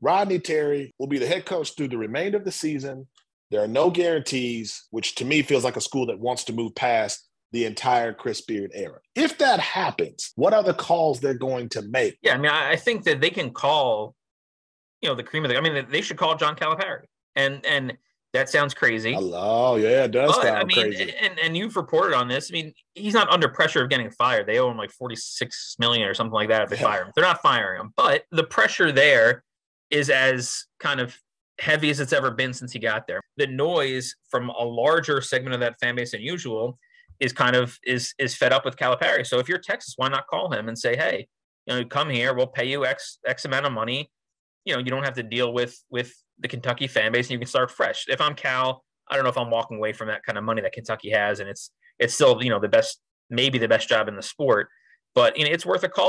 Rodney Terry will be the head coach through the remainder of the season. There are no guarantees, which to me feels like a school that wants to move past the entire Chris Beard era. If that happens, what are the calls they're going to make? Yeah, I mean, I think that they can call, you know, the cream of the. I mean, they should call John Calipari, and and that sounds crazy. Oh yeah, it does but, sound I mean, crazy. And and you've reported on this. I mean, he's not under pressure of getting fired. They owe him like forty six million or something like that if they yeah. fire him. They're not firing him, but the pressure there is as kind of heavy as it's ever been since he got there. The noise from a larger segment of that fan base than usual is kind of is is fed up with Calipari. So if you're Texas, why not call him and say, hey, you know, come here, we'll pay you X X amount of money. You know, you don't have to deal with with the Kentucky fan base and you can start fresh. If I'm Cal, I don't know if I'm walking away from that kind of money that Kentucky has, and it's it's still, you know, the best, maybe the best job in the sport, but you know, it's worth a call.